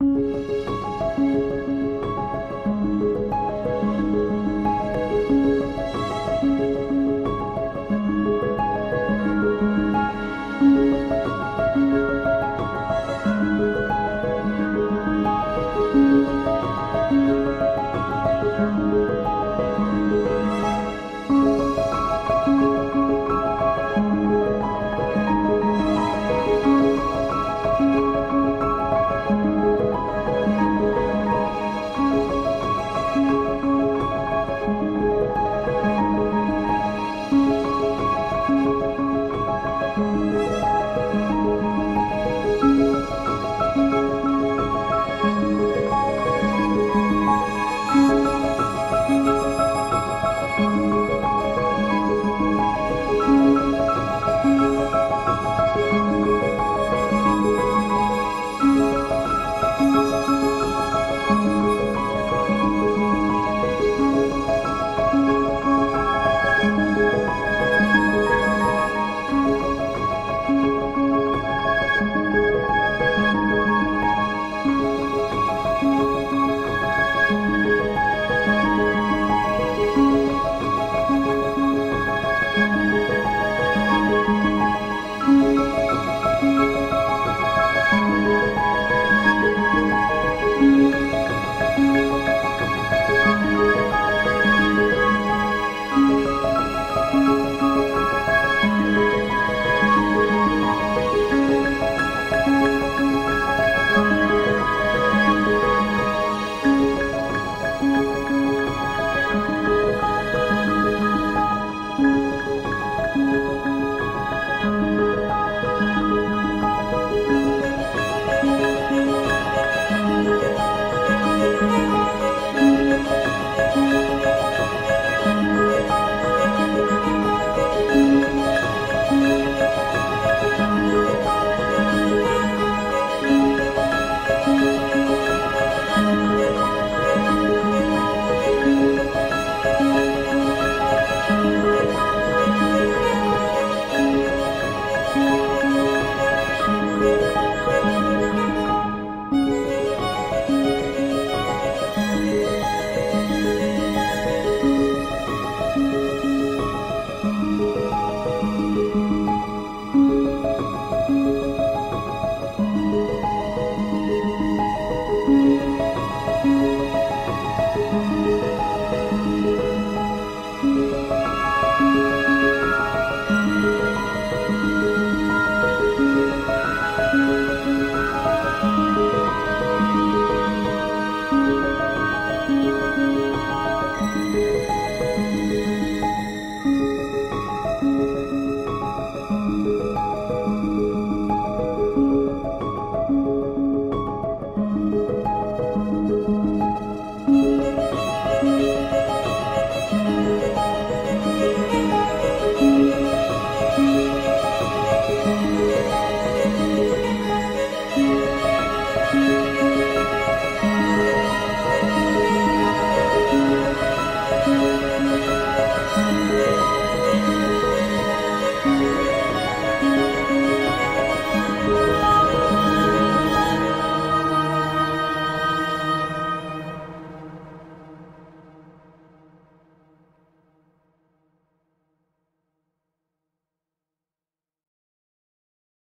Música